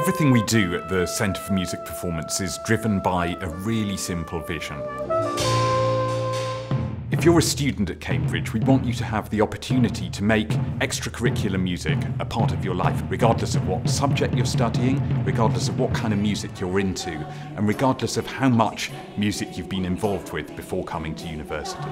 Everything we do at the Centre for Music Performance is driven by a really simple vision. If you're a student at Cambridge, we want you to have the opportunity to make extracurricular music a part of your life, regardless of what subject you're studying, regardless of what kind of music you're into, and regardless of how much music you've been involved with before coming to university.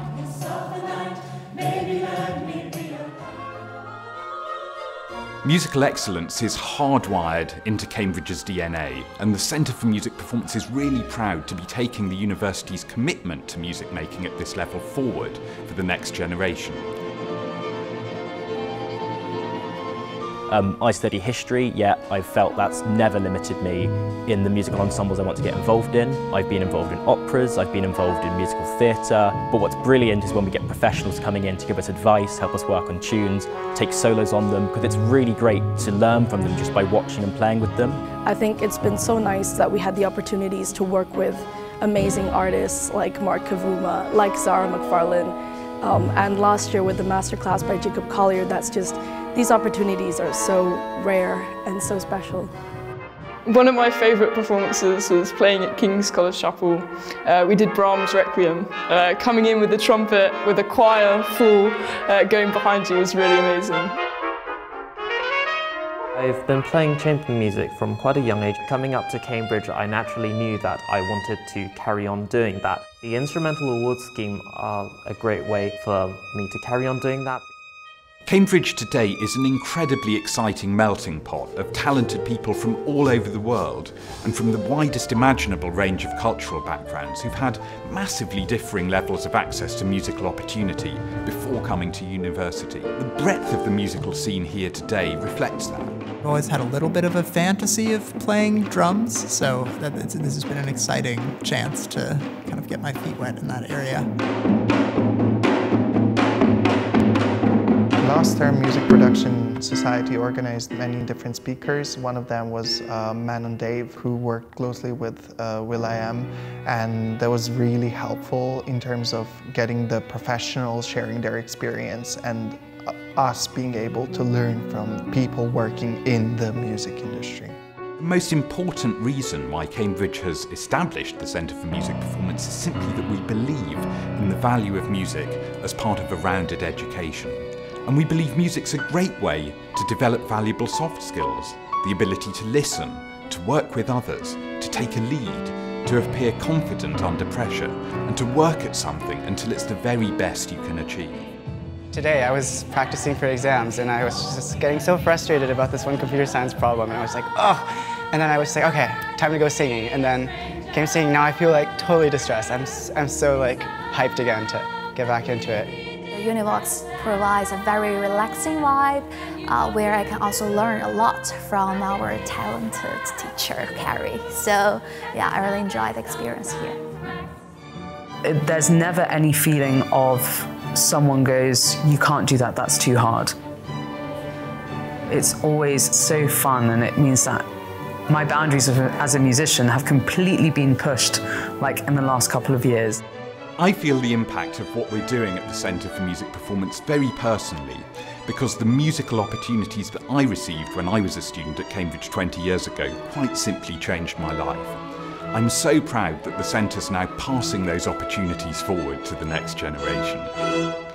Musical excellence is hardwired into Cambridge's DNA, and the Centre for Music Performance is really proud to be taking the university's commitment to music making at this level forward for the next generation. Um, I study history, yet I've felt that's never limited me in the musical ensembles I want to get involved in. I've been involved in operas, I've been involved in musical theatre, but what's brilliant is when we get professionals coming in to give us advice, help us work on tunes, take solos on them, because it's really great to learn from them just by watching and playing with them. I think it's been so nice that we had the opportunities to work with amazing artists like Mark Kavuma, like Zara McFarlane, um, and last year with the masterclass by Jacob Collier, that's just these opportunities are so rare and so special. One of my favourite performances was playing at King's College Chapel. Uh, we did Brahms' Requiem. Uh, coming in with the trumpet, with a choir full uh, going behind you was really amazing. I've been playing chamber music from quite a young age. Coming up to Cambridge, I naturally knew that I wanted to carry on doing that. The instrumental awards scheme are a great way for me to carry on doing that. Cambridge today is an incredibly exciting melting pot of talented people from all over the world and from the widest imaginable range of cultural backgrounds who've had massively differing levels of access to musical opportunity before coming to university. The breadth of the musical scene here today reflects that. I've always had a little bit of a fantasy of playing drums, so this has been an exciting chance to kind of get my feet wet in that area. Last term, Music Production Society organized many different speakers. One of them was uh, Manon Dave, who worked closely with uh, will.i.am, and that was really helpful in terms of getting the professionals sharing their experience and uh, us being able to learn from people working in the music industry. The most important reason why Cambridge has established the Centre for Music Performance is simply that we believe in the value of music as part of a rounded education. And we believe music's a great way to develop valuable soft skills, the ability to listen, to work with others, to take a lead, to appear confident under pressure, and to work at something until it's the very best you can achieve. Today I was practicing for exams and I was just getting so frustrated about this one computer science problem and I was like, oh, and then I was like, okay, time to go singing. And then came singing, now I feel like totally distressed. I'm, I'm so like hyped again to get back into it. Univox provides a very relaxing vibe uh, where I can also learn a lot from our talented teacher, Carrie. So yeah, I really enjoy the experience here. There's never any feeling of someone goes, you can't do that, that's too hard. It's always so fun and it means that my boundaries as a musician have completely been pushed like in the last couple of years. I feel the impact of what we're doing at the Centre for Music Performance very personally because the musical opportunities that I received when I was a student at Cambridge 20 years ago quite simply changed my life. I'm so proud that the Centre's now passing those opportunities forward to the next generation.